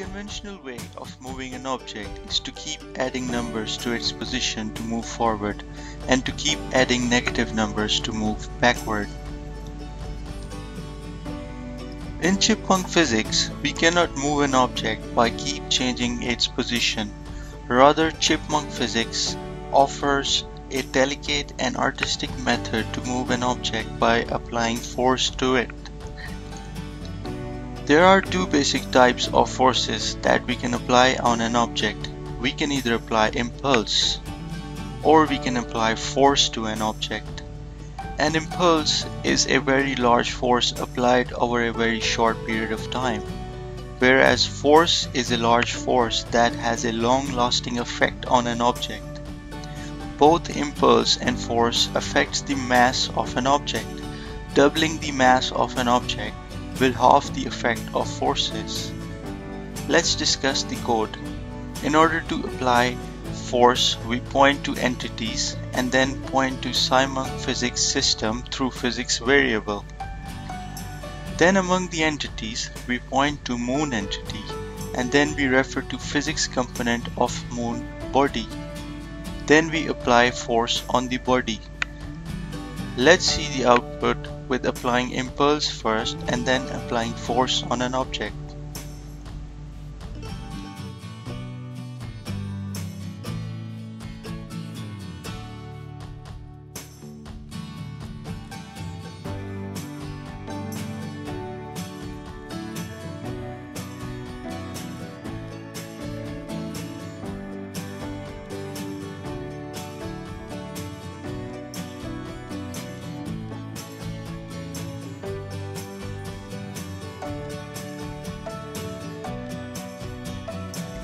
conventional way of moving an object is to keep adding numbers to its position to move forward and to keep adding negative numbers to move backward. In chipmunk physics, we cannot move an object by keep changing its position. Rather, chipmunk physics offers a delicate and artistic method to move an object by applying force to it. There are two basic types of forces that we can apply on an object. We can either apply impulse or we can apply force to an object. An impulse is a very large force applied over a very short period of time, whereas force is a large force that has a long-lasting effect on an object. Both impulse and force affects the mass of an object. Doubling the mass of an object will halve the effect of forces. Let's discuss the code. In order to apply force, we point to entities and then point to CyMunk physics system through physics variable. Then among the entities, we point to moon entity and then we refer to physics component of moon body. Then we apply force on the body. Let's see the output with applying impulse first and then applying force on an object.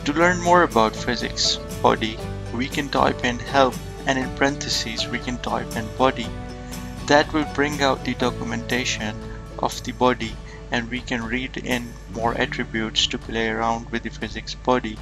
To learn more about physics body, we can type in help and in parentheses we can type in body. That will bring out the documentation of the body and we can read in more attributes to play around with the physics body.